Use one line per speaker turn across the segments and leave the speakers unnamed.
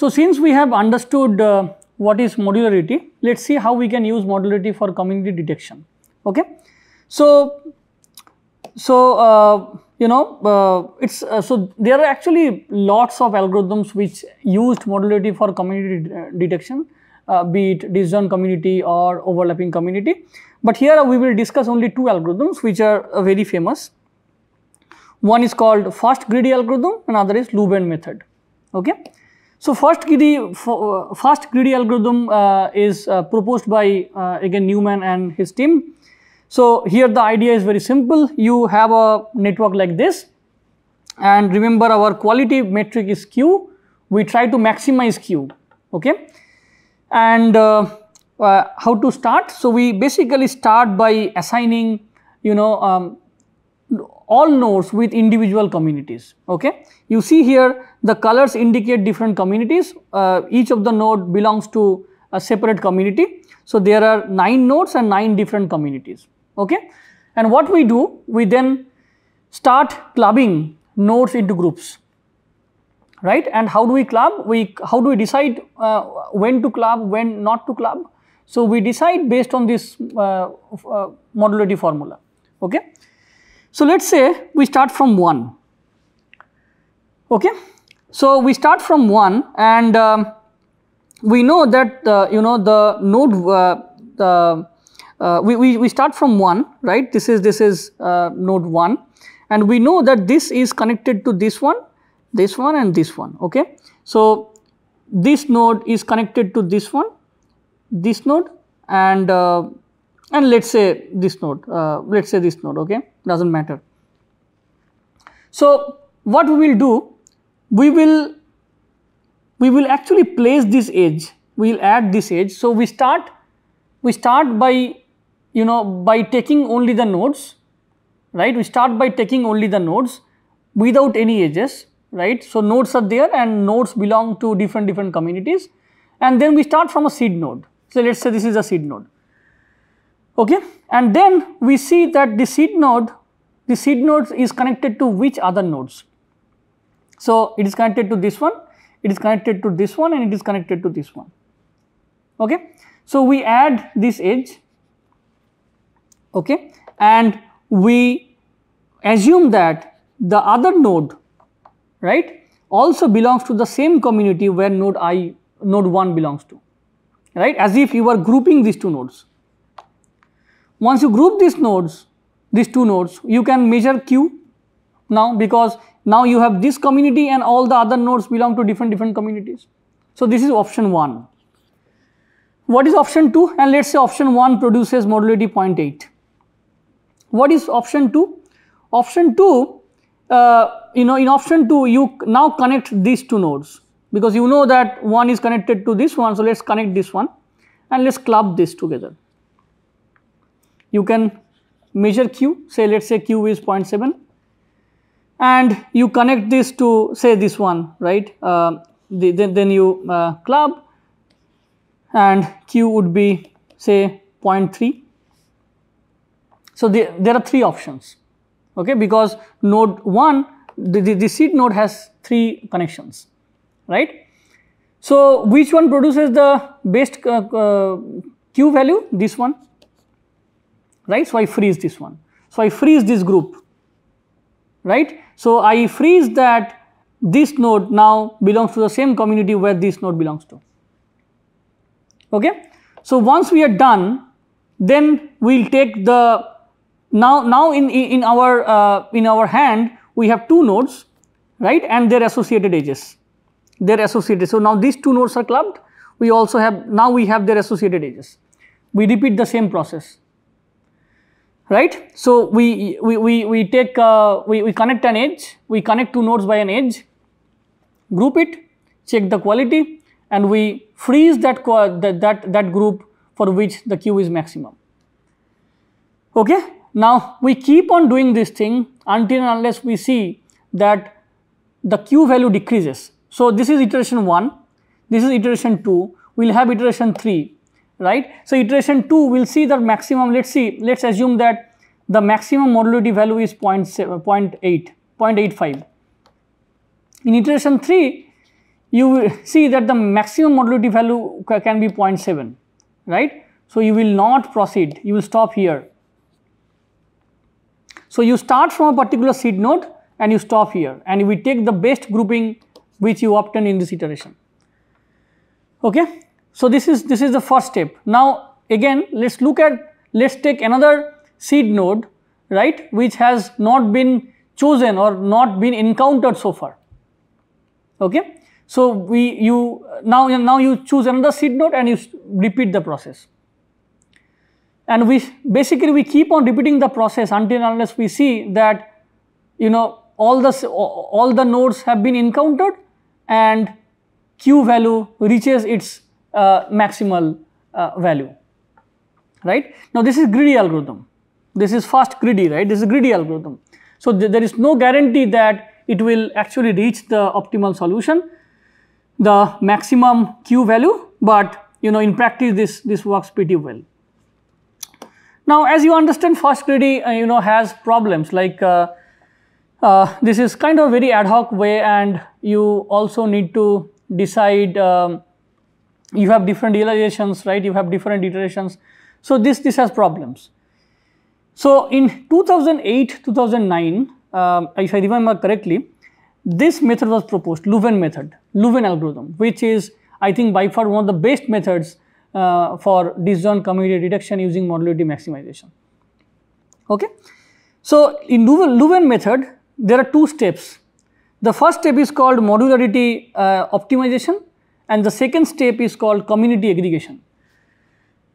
So, since we have understood uh, what is modularity, let us see how we can use modularity for community detection. Okay. So, so uh, you know uh, it's uh, so there are actually lots of algorithms which used modularity for community de detection, uh, be it disjoint community or overlapping community. But here we will discuss only two algorithms which are uh, very famous. One is called fast greedy algorithm, another is Louvain method. Okay. So, first greedy, uh, fast greedy algorithm uh, is uh, proposed by uh, again Newman and his team. So, here the idea is very simple. You have a network like this and remember our quality metric is Q. We try to maximize Q. Okay. And uh, uh, how to start? So, we basically start by assigning you know um, all nodes with individual communities. Okay. You see here the colors indicate different communities. Uh, each of the node belongs to a separate community. So, there are 9 nodes and 9 different communities. Okay. And what we do? We then start clubbing nodes into groups right and how do we club we how do we decide uh, when to club when not to club so we decide based on this uh, uh, modularity formula okay so, let us say we start from 1, okay. So, we start from 1 and um, we know that uh, you know the node uh, the uh, we, we, we start from 1 right this is this is uh, node 1 and we know that this is connected to this one this one and this one okay. So, this node is connected to this one this node and uh, and let us say this node, uh, let us say this node, okay, does not matter. So, what we will do, we will, we will actually place this edge, we will add this edge. So, we start, we start by, you know, by taking only the nodes, right, we start by taking only the nodes without any edges, right. So, nodes are there and nodes belong to different different communities and then we start from a seed node. So, let us say this is a seed node okay and then we see that the seed node the seed nodes is connected to which other nodes? So it is connected to this one it is connected to this one and it is connected to this one. Okay? So we add this edge. Okay? And we assume that the other node right also belongs to the same community where node i node 1 belongs to right? As if you are grouping these two nodes. Once you group these nodes, these two nodes, you can measure Q now because now you have this community and all the other nodes belong to different different communities. So, this is option 1. What is option 2? And let us say option 1 produces modularity 0.8. What is option 2? Option 2, uh, you know in option 2 you now connect these two nodes because you know that one is connected to this one. So, let us connect this one and let us club this together you can measure q say let us say q is 0.7 and you connect this to say this one right? Uh, the, then, then you uh, club. And q would be say 0.3. So, the, there are three options okay? Because node 1 the, the, the seed node has 3 connections right. So, which one produces the best uh, uh q value? This one right. So, I freeze this one. So, I freeze this group, right. So, I freeze that this node now belongs to the same community where this node belongs to. Okay. So, once we are done, then we will take the now now in in our uh, in our hand we have two nodes right and their associated edges they are associated. So, now these two nodes are clubbed we also have now we have their associated edges we repeat the same process right. So, we, we, we, we take, uh, we, we connect an edge, we connect two nodes by an edge, group it, check the quality and we freeze that, that, that, that group for which the Q is maximum. Okay. Now, we keep on doing this thing until and unless we see that the Q value decreases. So, this is iteration 1, this is iteration 2, we will have iteration 3 right. So, iteration 2 we'll see the maximum let us see let us assume that the maximum modularity value is 0 0.7, 0 0.8, 0.85. In iteration 3 you will see that the maximum modularity value can be 0.7 right. So, you will not proceed you will stop here. So, you start from a particular seed node and you stop here and we take the best grouping which you obtain in this iteration. Okay. So, this is this is the first step. Now, again let us look at let us take another seed node right which has not been chosen or not been encountered so far. Okay. So, we you now now you choose another seed node and you repeat the process and we basically we keep on repeating the process until unless we see that you know all the all the nodes have been encountered and q value reaches its maximal uh, value right? Now this is greedy algorithm. This is fast greedy right? This is greedy algorithm. So th there is no guarantee that it will actually reach the optimal solution the maximum q value but you know in practice this this works pretty well. Now as you understand fast greedy uh, you know has problems. Like uh, uh, this is kind of very ad hoc way and you also need to decide um, you have different realizations right? You have different iterations. So this this has problems. So in 2008 2009 um, if i remember correctly this method was proposed Louvain method Louvain algorithm which is i think by far one of the best methods uh, for disjoint community detection using modularity maximization. Okay? So in Louvain, Louvain method there are two steps. The first step is called modularity uh, optimization and the second step is called community aggregation.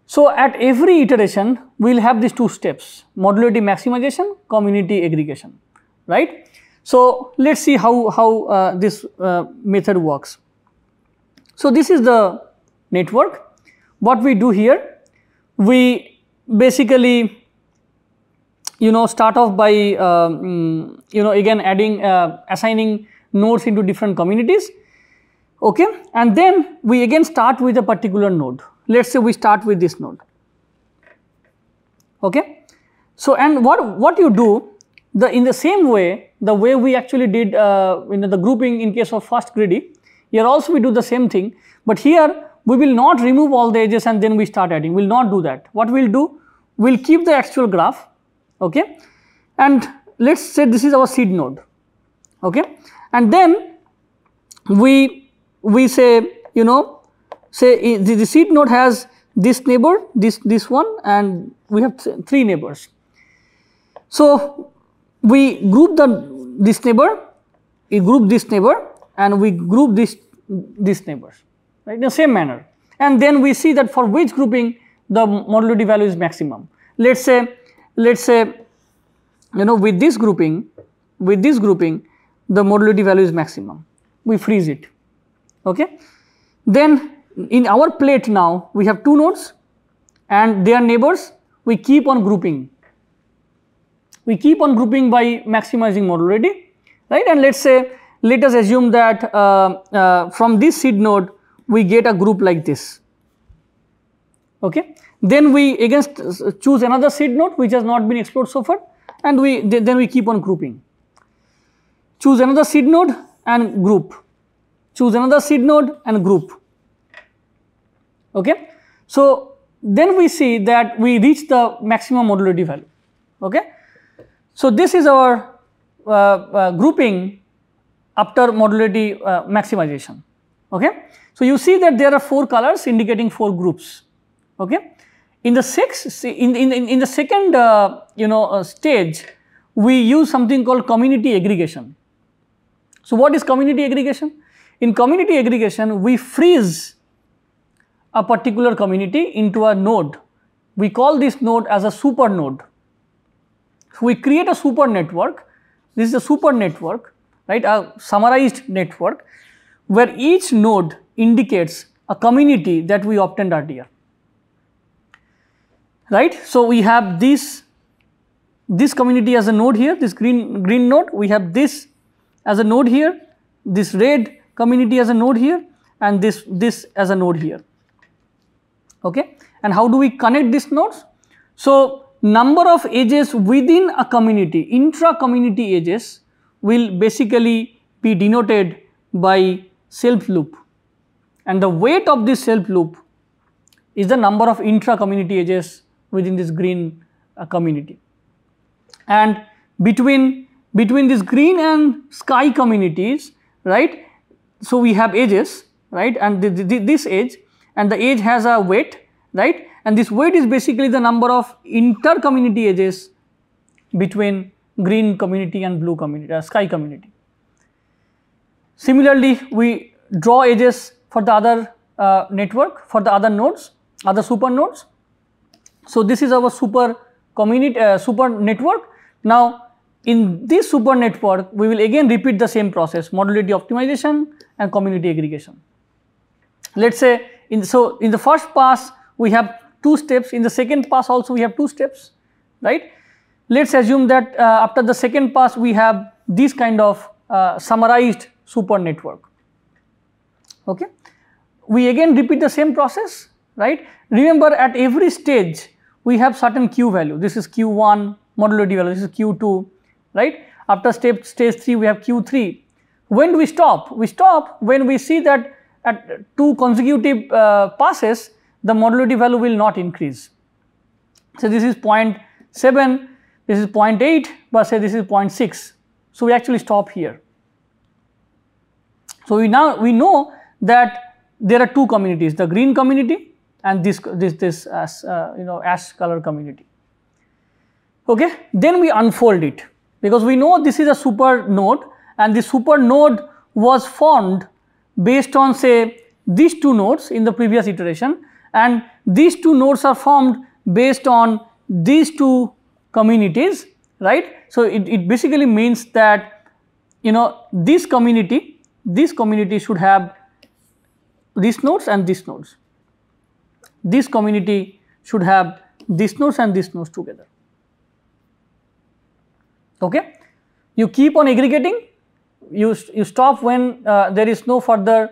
So, at every iteration we will have these two steps modularity maximization, community aggregation, right. So, let us see how, how uh, this uh, method works. So, this is the network. What we do here, we basically you know start off by uh, mm, you know again adding uh, assigning nodes into different communities okay? And then we again start with a particular node. Let us say we start with this node. Okay? So and what what you do the in the same way the way we actually did uh, you know the grouping in case of fast greedy here also we do the same thing. But here we will not remove all the edges and then we start adding. We will not do that. What we will do we will keep the actual graph okay? And let us say this is our seed node okay? And then we we say you know say the, the seed node has this neighbor this this one and we have th three neighbors. So we group the this neighbor we group this neighbor and we group this this neighbors right in the same manner. And then we see that for which grouping the modularity value is maximum. Let's say let's say you know with this grouping with this grouping the modularity value is maximum. We freeze it okay? Then in our plate now we have two nodes and their neighbors. We keep on grouping. We keep on grouping by maximizing modularity right? And let's say let us assume that uh, uh, from this seed node we get a group like this. Okay? Then we again choose another seed node which has not been explored so far and we then we keep on grouping. Choose another seed node and group. Choose another seed node and group. Okay. So then we see that we reach the maximum modularity value. Okay. So this is our uh, uh, grouping after modularity uh, maximization. Okay. So you see that there are four colors indicating four groups. Okay. In the sixth, in, in, in the second, uh, you know, uh, stage, we use something called community aggregation. So what is community aggregation? In community aggregation, we freeze a particular community into a node. We call this node as a super node. So we create a super network. This is a super network, right? A summarized network where each node indicates a community that we obtained earlier right. So, we have this this community as a node here this green green node we have this as a node here this red community as a node here and this this as a node here. Okay? And how do we connect these nodes? So number of edges within a community intra community edges will basically be denoted by self loop. And the weight of this self loop is the number of intra community edges within this green uh, community. And between between this green and sky communities right so we have edges right and this edge and the edge has a weight right and this weight is basically the number of inter community edges between green community and blue community uh, sky community. Similarly, we draw edges for the other uh, network for the other nodes other super nodes. So, this is our super community uh, super network. Now, in this super network we will again repeat the same process modularity optimization and community aggregation. Let us say in so in the first pass we have two steps in the second pass also we have two steps right. Let us assume that uh, after the second pass we have this kind of uh, summarized super network okay. We again repeat the same process right. Remember at every stage we have certain q value this is q1 modulity value this is q2 right. After step stage 3 we have q3. When do we stop? We stop when we see that at two consecutive uh, passes the modulity value will not increase. So, this is 0.7, this is 0.8 but say this is 0.6. So, we actually stop here. So, we now we know that there are two communities the green community and this this this as uh, you know ash color community. Okay. Then we unfold it because we know this is a super node and the super node was formed based on say these two nodes in the previous iteration and these two nodes are formed based on these two communities right. So, it, it basically means that you know this community this community should have these nodes and these nodes. This community should have these nodes and these nodes together. Okay. You keep on aggregating you, you stop when uh, there is no further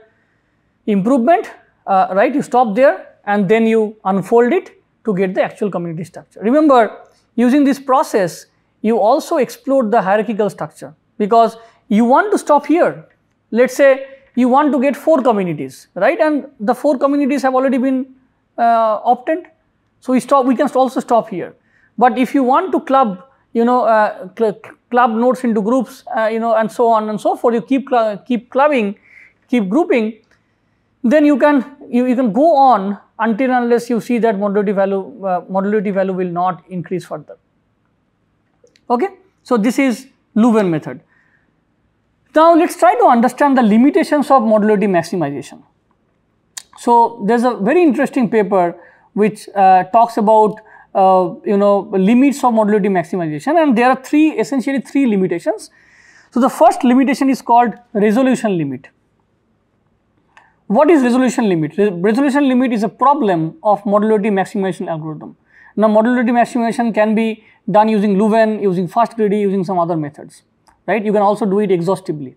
improvement, uh, right, you stop there and then you unfold it to get the actual community structure. Remember, using this process, you also explore the hierarchical structure because you want to stop here. Let us say you want to get 4 communities, right, and the 4 communities have already been uh, obtained. So, we stop, we can also stop here. But if you want to club, you know, uh, club nodes into groups, uh, you know, and so on and so forth. You keep keep clubbing, keep grouping, then you can you, you can go on until unless you see that modulity value uh, modulity value will not increase further. Okay, so this is Louvain method. Now let's try to understand the limitations of modularity maximization. So there's a very interesting paper which uh, talks about uh, you know limits of modularity maximization and there are three essentially three limitations. So, the first limitation is called resolution limit. What is resolution limit? resolution limit is a problem of modularity maximization algorithm. Now, modularity maximization can be done using Louvain, using fast greedy, using some other methods, right? You can also do it exhaustively.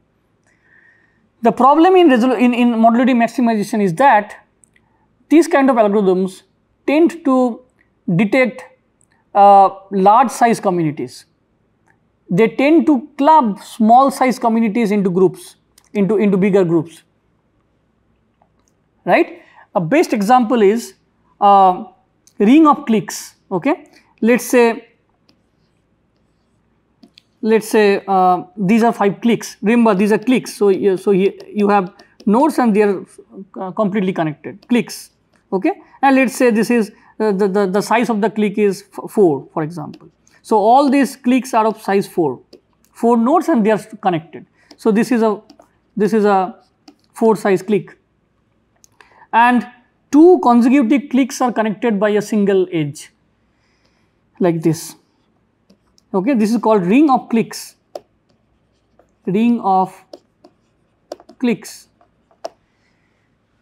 The problem in, in, in modulity maximization is that these kind of algorithms tend to detect uh, large size communities. They tend to club small size communities into groups, into, into bigger groups, right. A best example is uh, ring of cliques, okay. Let us say, let us say uh, these are 5 cliques, remember these are cliques. So, you, so you, you have nodes and they are uh, completely connected, cliques, okay. And let us say this is uh, the, the, the size of the clique is 4 for example. So, all these cliques are of size 4, 4 nodes and they are connected. So, this is a this is a 4 size clique and two consecutive cliques are connected by a single edge like this. Okay, this is called ring of cliques, ring of cliques.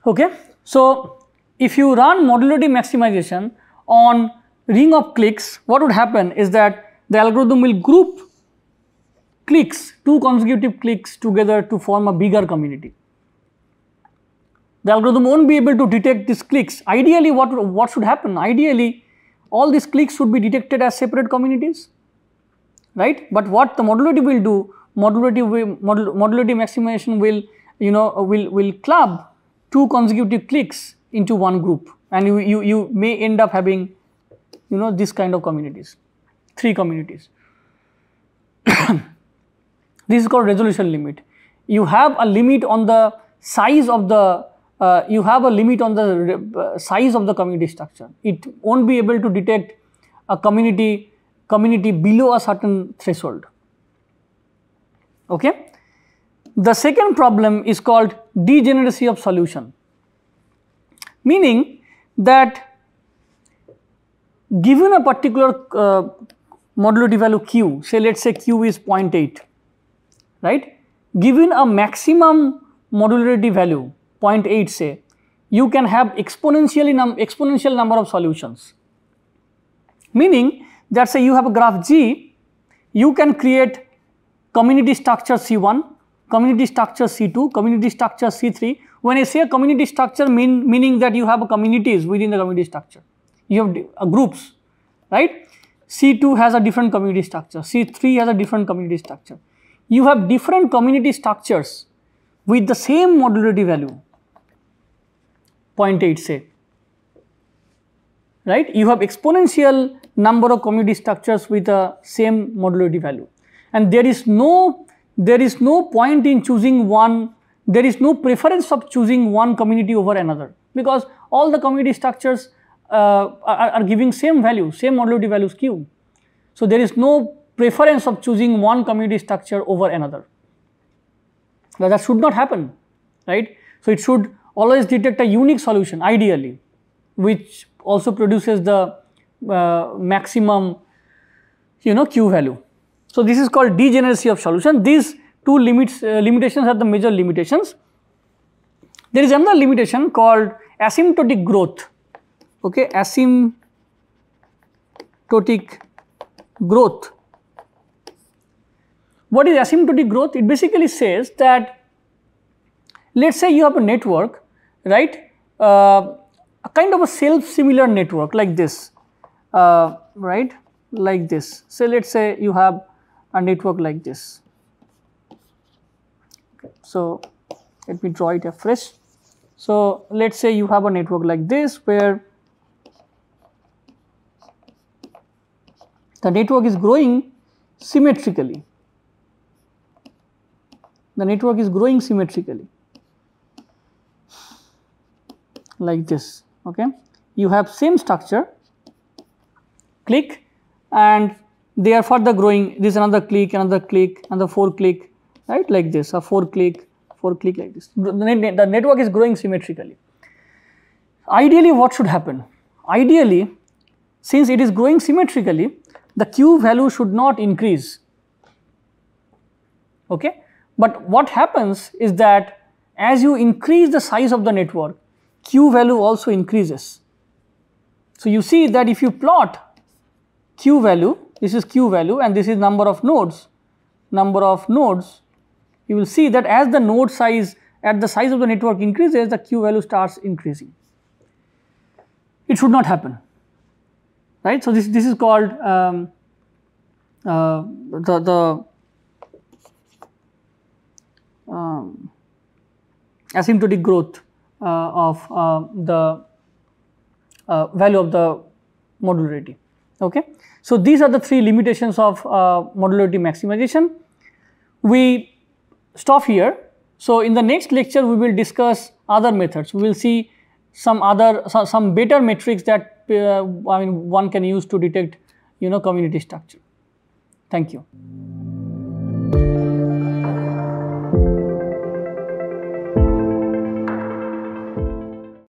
Okay. So, if you run modularity maximization on ring of cliques, what would happen is that the algorithm will group cliques, two consecutive cliques together to form a bigger community. The algorithm won't be able to detect these cliques. Ideally, what, what should happen? Ideally, all these cliques should be detected as separate communities, right? But what the modularity will do, modularity, modul, modulity maximization will you know, will, will club two consecutive cliques into one group and you, you, you may end up having, you know, this kind of communities, three communities. this is called resolution limit. You have a limit on the size of the, uh, you have a limit on the uh, size of the community structure. It won't be able to detect a community, community below a certain threshold. Okay? The second problem is called degeneracy of solution, meaning that given a particular uh, modularity value q, say let us say q is 0.8, right, given a maximum modularity value 0.8 say, you can have exponentially num exponential number of solutions, meaning that say you have a graph G, you can create community structure C1, community structure C2, community structure C3. When I say a community structure mean, meaning that you have communities within the community structure, you have uh, groups, right. C2 has a different community structure, C3 has a different community structure. You have different community structures with the same modularity value 0.8 say, right. You have exponential number of community structures with the same modularity value and there is no there is no point in choosing one there is no preference of choosing one community over another because all the community structures uh, are, are, giving same value same modularity values q so there is no preference of choosing one community structure over another. Now that should not happen right? So it should always detect a unique solution ideally which also produces the uh, maximum you know q value. So, this is called degeneracy of solution. These two limits uh, limitations are the major limitations. There is another limitation called asymptotic growth. Okay, asymptotic growth. What is asymptotic growth? It basically says that let us say you have a network, right, uh, a kind of a self-similar network like this, uh, right, like this. So, let us say you have a network like this. So, let me draw it afresh. So, let us say you have a network like this where the network is growing symmetrically. The network is growing symmetrically like this. Okay. You have same structure, clique and they are further growing this another clique another clique another four clique right? Like this a four clique four clique like this. The, the network is growing symmetrically. Ideally what should happen? Ideally since it is growing symmetrically the q value should not increase. Okay? But what happens is that as you increase the size of the network q value also increases. So you see that if you plot q value this is q value and this is number of nodes, number of nodes, you will see that as the node size at the size of the network increases, the q value starts increasing. It should not happen, right. So, this, this is called um, uh, the, the um, asymptotic growth uh, of uh, the uh, value of the modularity. Okay. So, these are the three limitations of uh, modularity maximization. We stop here. So, in the next lecture we will discuss other methods. We will see some other some better metrics that uh, I mean one can use to detect you know community structure. Thank you.